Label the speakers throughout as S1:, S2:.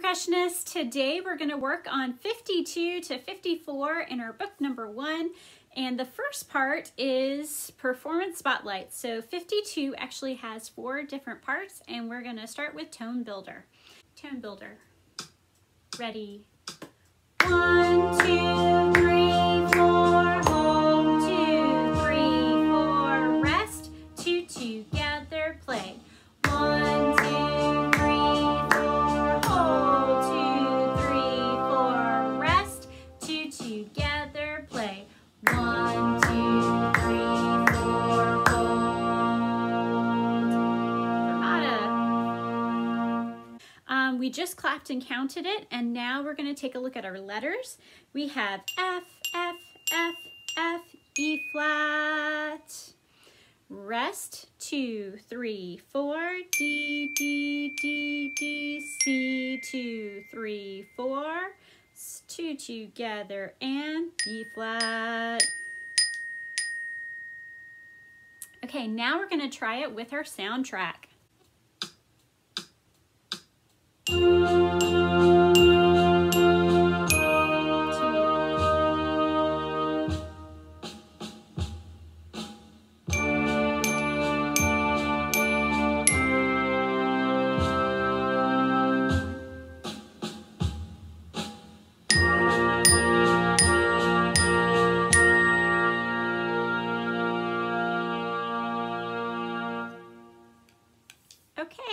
S1: percussionists. Today we're going to work on 52 to 54 in our book number one. And the first part is performance spotlight. So 52 actually has four different parts and we're going to start with tone builder. Tone builder. Ready. One, two, we just clapped and counted it, and now we're going to take a look at our letters. We have F, F, F, F, E flat. Rest, two, three, four, D, D, D, D, C, two, three, four, two together, and B flat. Okay, now we're going to try it with our soundtrack. Música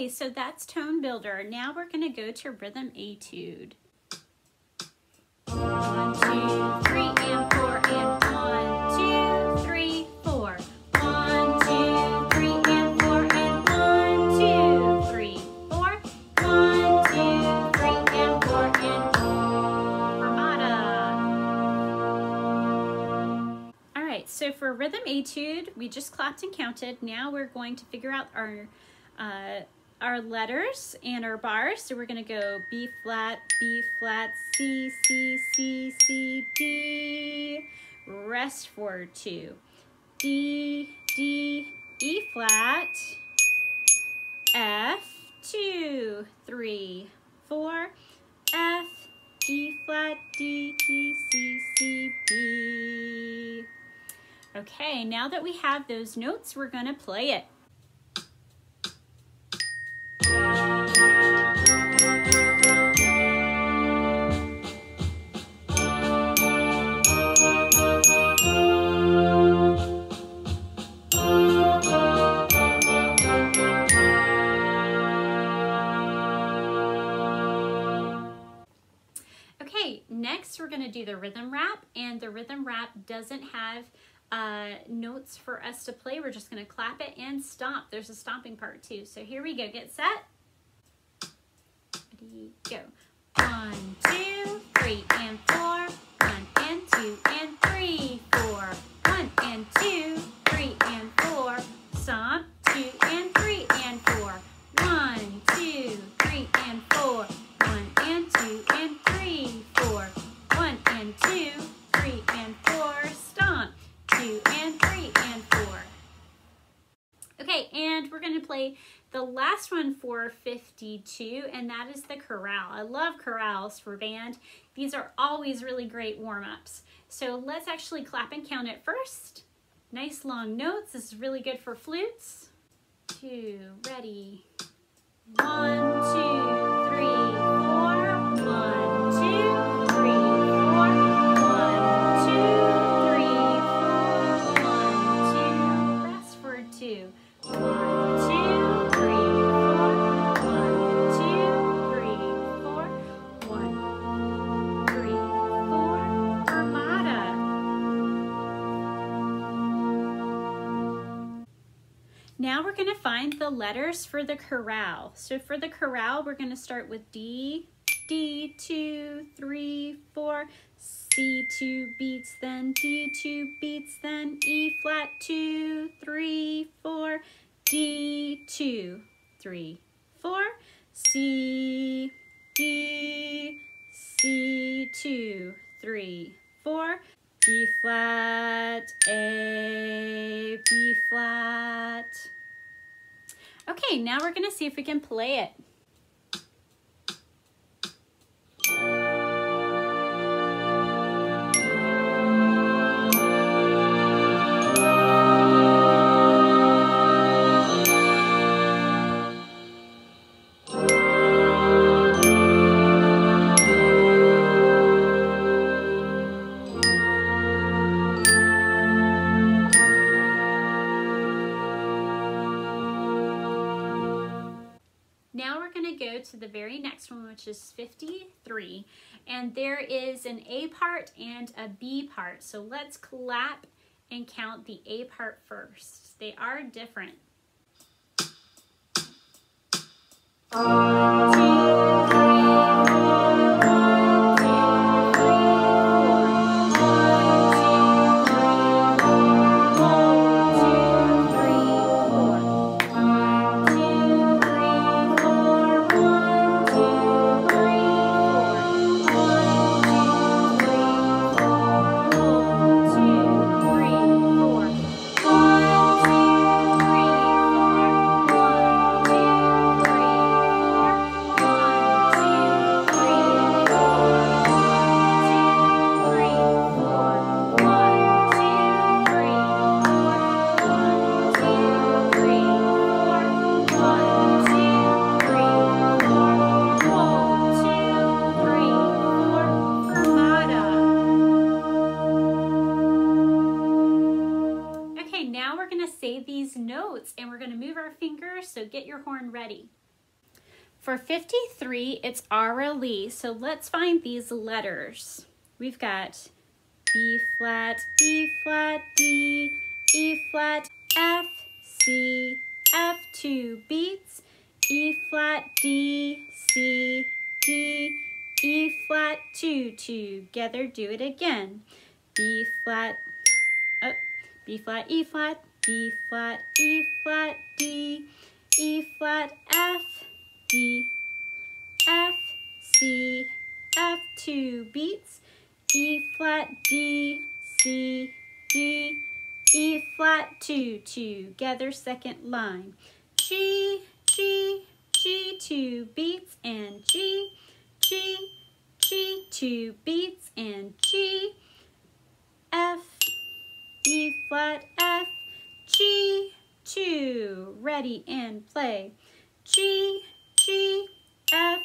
S1: Okay, so that's tone builder. Now we're going to go to rhythm etude. One, two, three, and four, and one, two, three, four. One, two, three, and four, and one, two, three, four. One, two, three, and four, and fermata. All right, so for rhythm etude, we just clapped and counted. Now we're going to figure out our uh, our letters and our bars. So we're to go B flat, B flat, C, C, C, C, D. Rest for two. D, D, E flat, F, two, three, four, F, E flat, D, D, C, C, B. Okay, now that we have those notes, we're to play it. Doesn't have uh, notes for us to play. We're just going to clap it and stomp. There's a stomping part too. So here we go. Get set. Ready, go. One, two, three, and four. One and two and three, four. One and two, three and four. Stomp. Two and Okay, and we're going to play the last one for 52, and that is the chorale. I love chorales for band. These are always really great warm-ups. So let's actually clap and count it first. Nice long notes. This is really good for flutes. Two, ready. One, two, Now we're going to find the letters for the chorale. So for the chorale, we're going to start with D, D, two, three, four, C, two beats, then D, two beats, then E flat, two, three, four, D, two, three, four, C, D, C, two, three, four, B flat, A, Okay, now we're gonna see if we can play it. To the very next one, which is 53. And there is an A part and a B part. So let's clap and count the A part first. They are different. One, so get your horn ready. For 53, it's R-L-E, so let's find these letters. We've got B flat, E flat, D, E flat, F, C, F, two beats, E flat, D, C, D, E flat, two, together, do it again. B flat, oh, B flat, E flat, B flat, E flat, D, E flat, F, D, F, C, F, two beats, E flat, D, C, D, E flat, two, together, second line. G, G, G, two beats, and G, G, G, two beats, and G, F, E flat, F, G, two. Ready and play. G, G, F,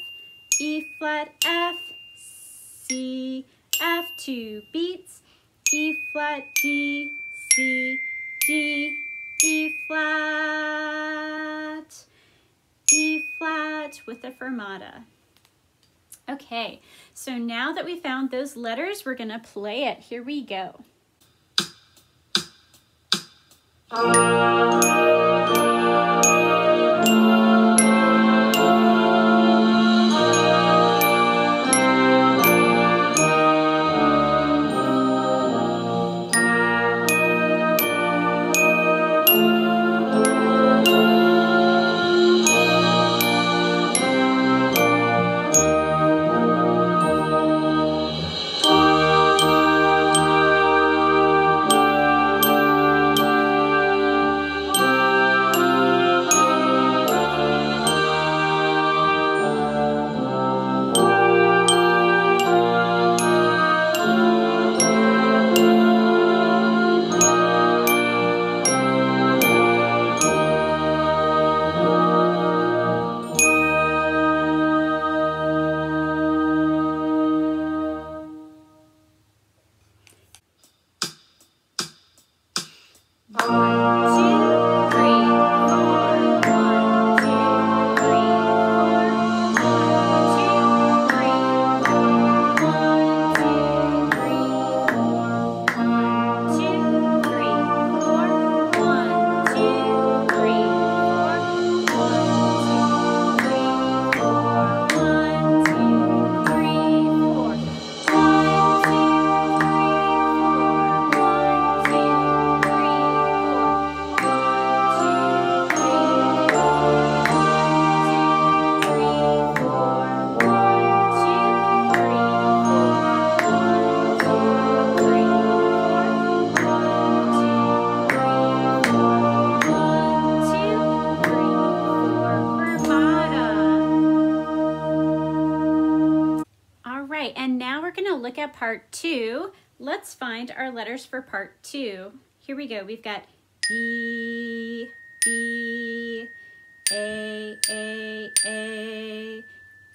S1: E flat, F, C, F, two beats, E flat, D, C, D, E flat, E flat with a fermata. Okay, so now that we found those letters, we're gonna play it. Here we go. Música Oh. Part two. Let's find our letters for part two. Here we go. We've got B, B, A, A, A,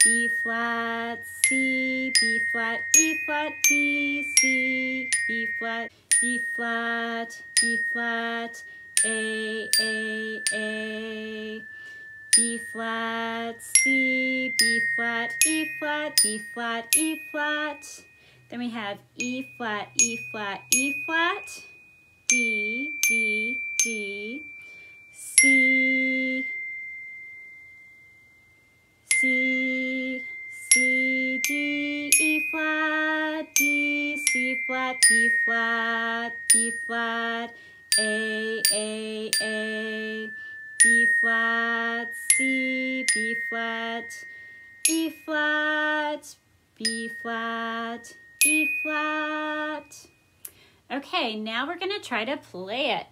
S1: B flat, C, B flat, E flat, D, C, B flat, B flat, B flat, A, A, A, B flat, C, B flat, E flat, D flat, E flat. Then we have E flat, E flat, E flat, D, D, D, C, C, C, D, E flat, D, C flat, D flat, D flat, A, A, A, B flat, C, B flat, E flat, B flat, E flat. Okay, now we're to try to play it.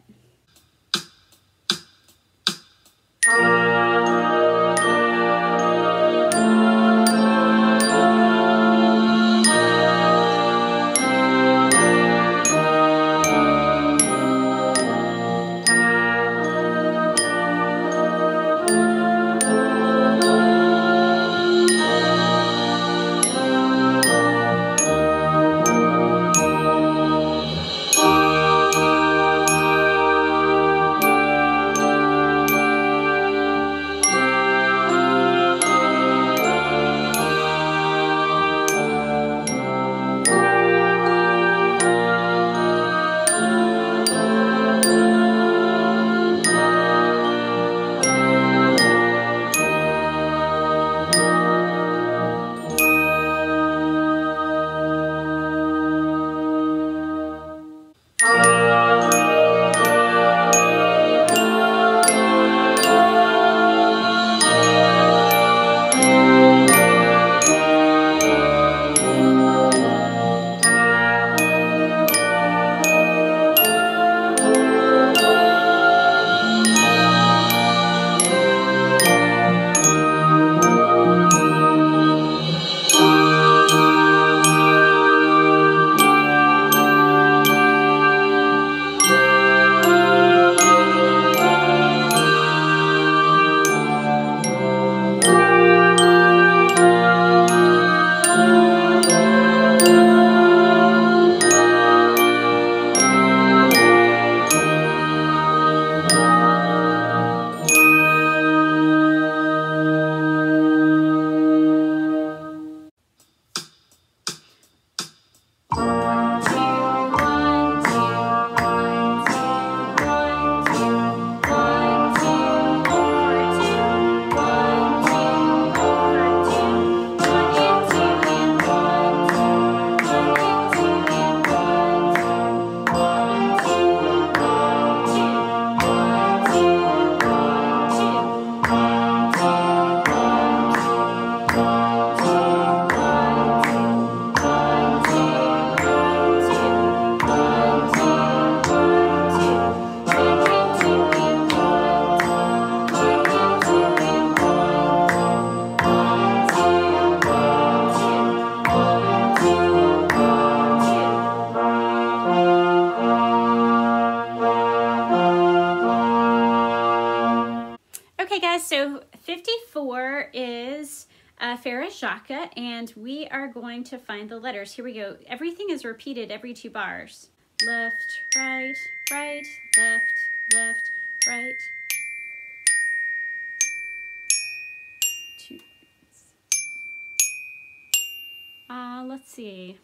S1: 54 is uh, Frère Jacques, and we are going to find the letters. Here we go. Everything is repeated every two bars. Left, right, right, left, left, right. Two. Uh, let's see.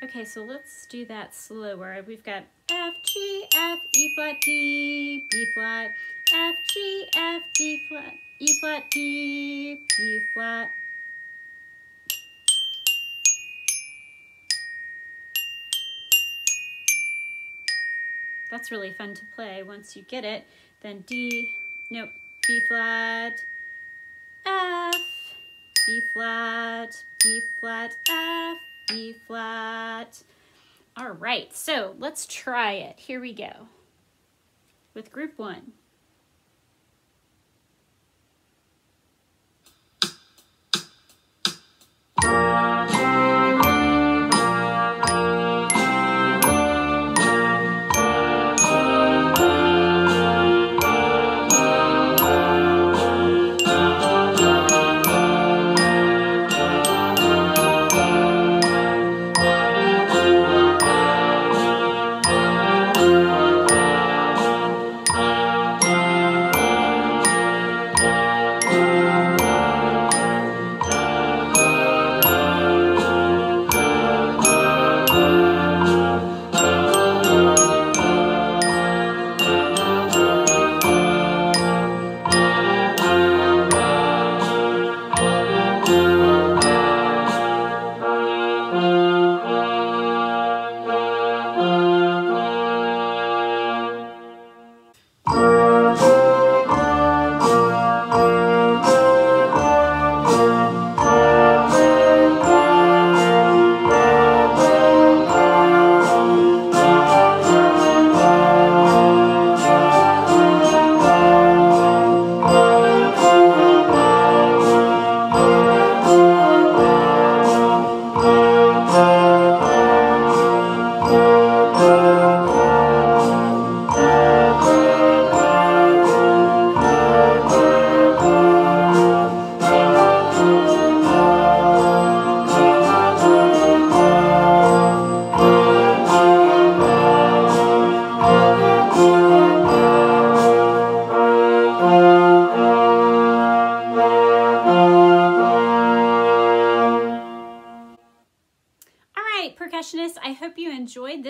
S1: Okay, so let's do that slower. We've got F, G, F, E flat, D, B flat, F, G, F, D flat, E flat, D, B flat. That's really fun to play once you get it. Then D, nope, B flat, F, B flat, B flat, F, B flat. All right, so let's try it. Here we go with group one.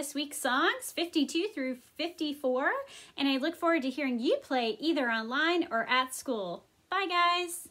S1: This week's songs, 52 through 54, and I look forward to hearing you play either online or at school. Bye, guys.